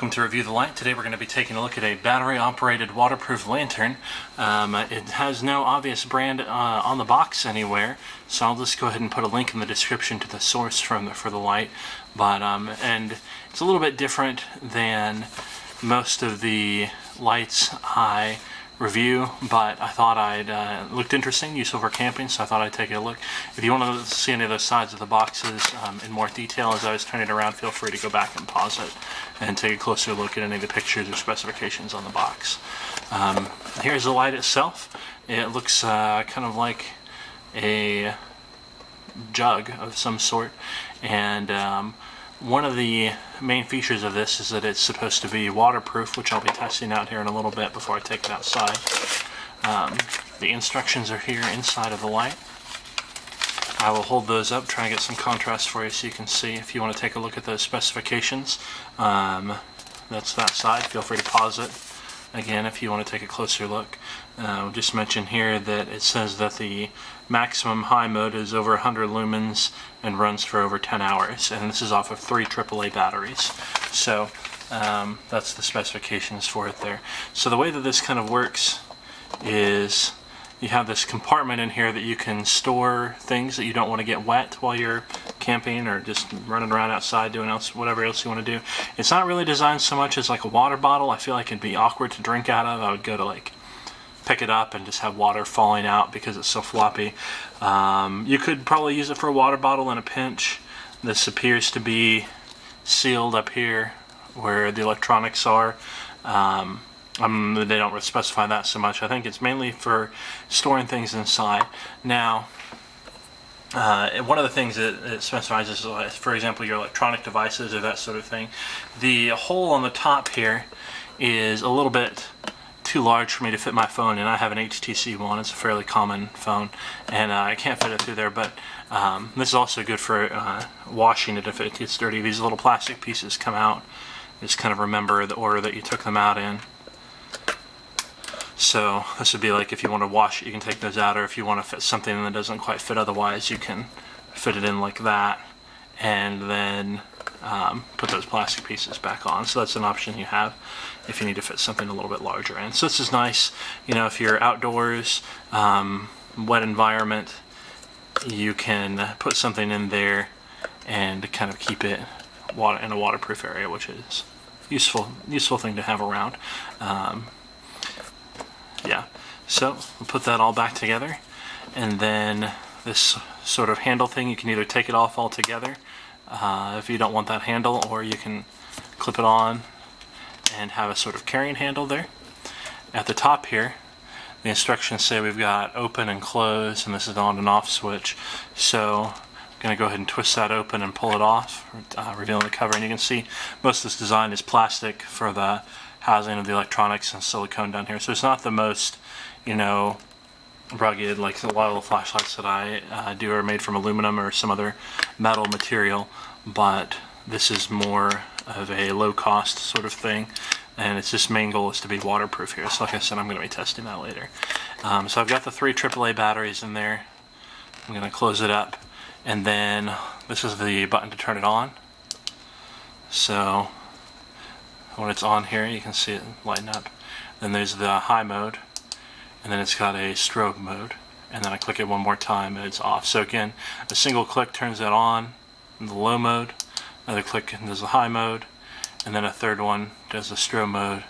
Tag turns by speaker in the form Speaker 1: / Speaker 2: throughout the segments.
Speaker 1: Welcome to Review the Light. Today we're going to be taking a look at a battery-operated waterproof lantern. Um, it has no obvious brand uh, on the box anywhere, so I'll just go ahead and put a link in the description to the source from for the light. But um, and it's a little bit different than most of the lights I review, but I thought I'd uh, looked interesting, useful for camping, so I thought I'd take a look. If you want to see any of the sides of the boxes um, in more detail as I was turning it around, feel free to go back and pause it and take a closer look at any of the pictures or specifications on the box. Um, here's the light itself. It looks uh, kind of like a jug of some sort, and um, one of the main features of this is that it's supposed to be waterproof, which I'll be testing out here in a little bit before I take it outside. Um, the instructions are here inside of the light. I will hold those up, try and get some contrast for you so you can see if you want to take a look at those specifications. Um, that's that side. Feel free to pause it again if you want to take a closer look. Uh, I'll just mention here that it says that the maximum high mode is over 100 lumens and runs for over 10 hours. And this is off of three AAA batteries. So um, that's the specifications for it there. So the way that this kind of works is you have this compartment in here that you can store things that you don't want to get wet while you're camping or just running around outside doing else whatever else you want to do. It's not really designed so much as like a water bottle. I feel like it'd be awkward to drink out of. I would go to like pick it up and just have water falling out because it's so floppy. Um, you could probably use it for a water bottle in a pinch. This appears to be sealed up here where the electronics are. Um, um, they don't specify that so much. I think it's mainly for storing things inside. Now, uh, one of the things that it specifies is, for example, your electronic devices or that sort of thing. The hole on the top here is a little bit too large for me to fit my phone and I have an HTC One. It's a fairly common phone and uh, I can't fit it through there but um, this is also good for uh, washing it if it gets dirty. These little plastic pieces come out. Just kind of remember the order that you took them out in. So this would be like if you want to wash it, you can take those out, or if you want to fit something that doesn't quite fit otherwise, you can fit it in like that, and then um, put those plastic pieces back on. So that's an option you have if you need to fit something a little bit larger in. So this is nice, you know, if you're outdoors, um, wet environment, you can put something in there and kind of keep it water in a waterproof area, which is useful useful thing to have around. Um, yeah, so we'll put that all back together, and then this sort of handle thing, you can either take it off altogether uh, if you don't want that handle, or you can clip it on and have a sort of carrying handle there. At the top here, the instructions say we've got open and close, and this is the on and off switch. So I'm going to go ahead and twist that open and pull it off, uh, revealing the cover. And you can see most of this design is plastic for the housing of the electronics and silicone down here. So it's not the most, you know, rugged, like a lot of the flashlights that I uh, do are made from aluminum or some other metal material, but this is more of a low cost sort of thing and its just main goal is to be waterproof here. So like I said, I'm going to be testing that later. Um, so I've got the three AAA batteries in there. I'm going to close it up and then this is the button to turn it on. So when it's on here you can see it lighten up. Then there's the high mode and then it's got a strobe mode and then I click it one more time and it's off. So again, a single click turns it on in the low mode, another click does the high mode, and then a third one does the strobe mode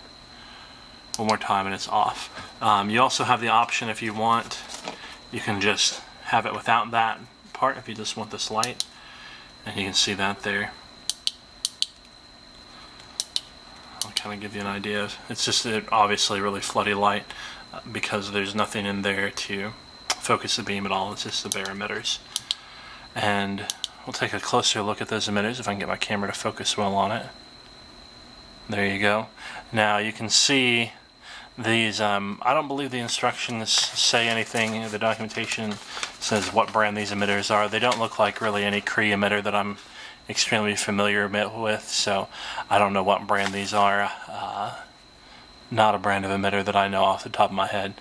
Speaker 1: one more time and it's off. Um, you also have the option if you want, you can just have it without that part if you just want this light and you can see that there. I'll kind of give you an idea. It's just obviously really floody light uh, because there's nothing in there to focus the beam at all. It's just the bare emitters. And we'll take a closer look at those emitters if I can get my camera to focus well on it. There you go. Now you can see these, um, I don't believe the instructions say anything, the documentation says what brand these emitters are. They don't look like really any Cree emitter that I'm extremely familiar with, so I don't know what brand these are. Uh, not a brand of emitter that I know off the top of my head,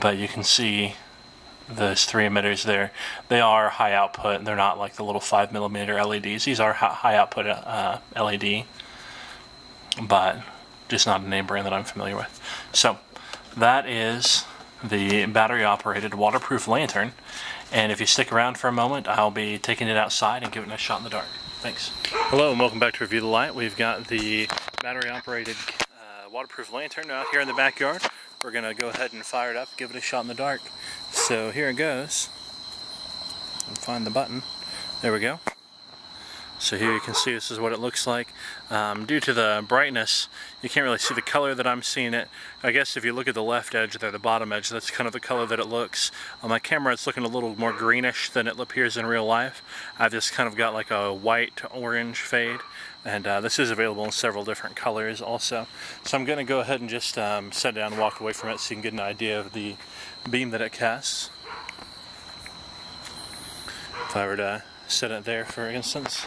Speaker 1: but you can see those three emitters there. They are high output, they're not like the little 5 millimeter LEDs. These are high output uh, LED but just not a name brand that I'm familiar with. So that is the battery operated waterproof lantern. And if you stick around for a moment, I'll be taking it outside and giving it a shot in the dark. Thanks. Hello and welcome back to Review the Light. We've got the battery operated uh, waterproof lantern out here in the backyard. We're going to go ahead and fire it up, give it a shot in the dark. So here it goes. And find the button. There we go. So here you can see this is what it looks like. Um, due to the brightness, you can't really see the color that I'm seeing it. I guess if you look at the left edge there, the bottom edge, that's kind of the color that it looks. On my camera it's looking a little more greenish than it appears in real life. I've just kind of got like a white to orange fade and uh, this is available in several different colors also. So I'm going to go ahead and just um, set down and walk away from it so you can get an idea of the beam that it casts. If I were to set it there for instance.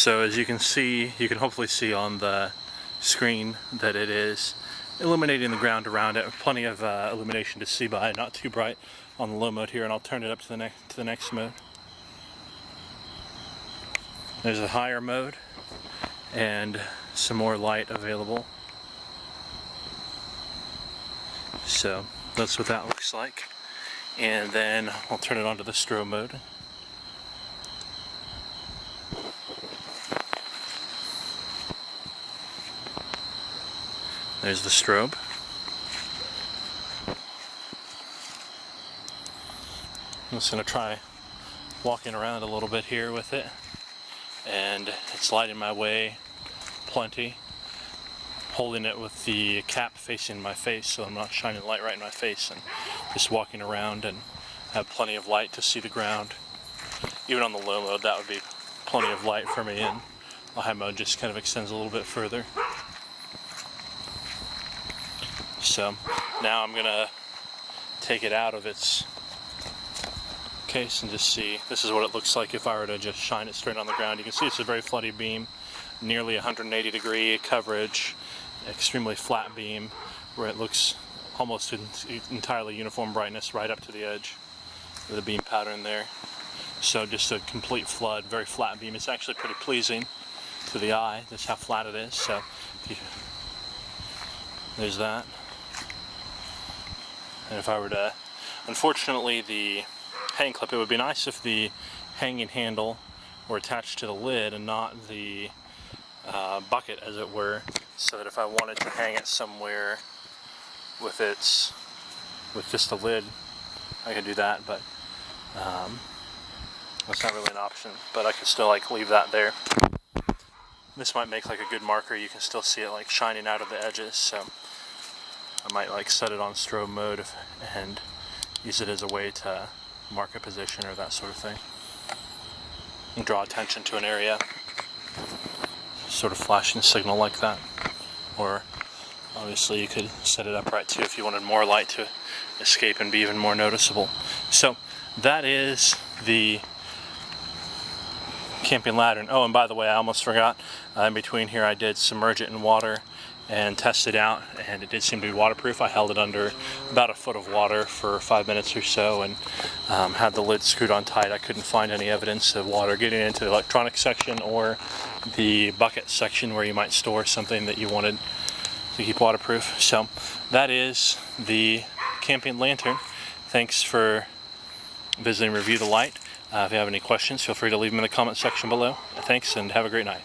Speaker 1: So as you can see, you can hopefully see on the screen that it is illuminating the ground around it. Plenty of uh, illumination to see by, not too bright on the low mode here, and I'll turn it up to the next to the next mode. There's a higher mode and some more light available. So that's what that looks like. And then I'll turn it on to the strobe mode. There's the strobe. I'm just going to try walking around a little bit here with it. And it's lighting my way plenty. Holding it with the cap facing my face so I'm not shining light right in my face and just walking around and have plenty of light to see the ground. Even on the low mode that would be plenty of light for me and the high mode just kind of extends a little bit further. So now I'm gonna take it out of its case and just see. This is what it looks like if I were to just shine it straight on the ground. You can see it's a very floody beam, nearly 180 degree coverage, extremely flat beam where it looks almost entirely uniform brightness right up to the edge of the beam pattern there. So just a complete flood, very flat beam. It's actually pretty pleasing to the eye, that's how flat it is. So you, there's that. And if I were to, unfortunately the hang clip, it would be nice if the hanging handle were attached to the lid and not the uh, bucket as it were, so that if I wanted to hang it somewhere with its, with just the lid, I could do that, but um, that's not really an option, but I could still like leave that there. This might make like a good marker, you can still see it like shining out of the edges, so I might like set it on strobe mode and use it as a way to mark a position or that sort of thing. And draw attention to an area. Sort of flashing signal like that. Or obviously you could set it upright too if you wanted more light to escape and be even more noticeable. So that is the camping lantern. Oh, and by the way, I almost forgot, uh, in between here I did submerge it in water and test it out and it did seem to be waterproof. I held it under about a foot of water for five minutes or so and um, had the lid screwed on tight. I couldn't find any evidence of water getting into the electronic section or the bucket section where you might store something that you wanted to keep waterproof. So that is the camping lantern. Thanks for visiting Review the Light. Uh, if you have any questions, feel free to leave them in the comment section below. Thanks and have a great night.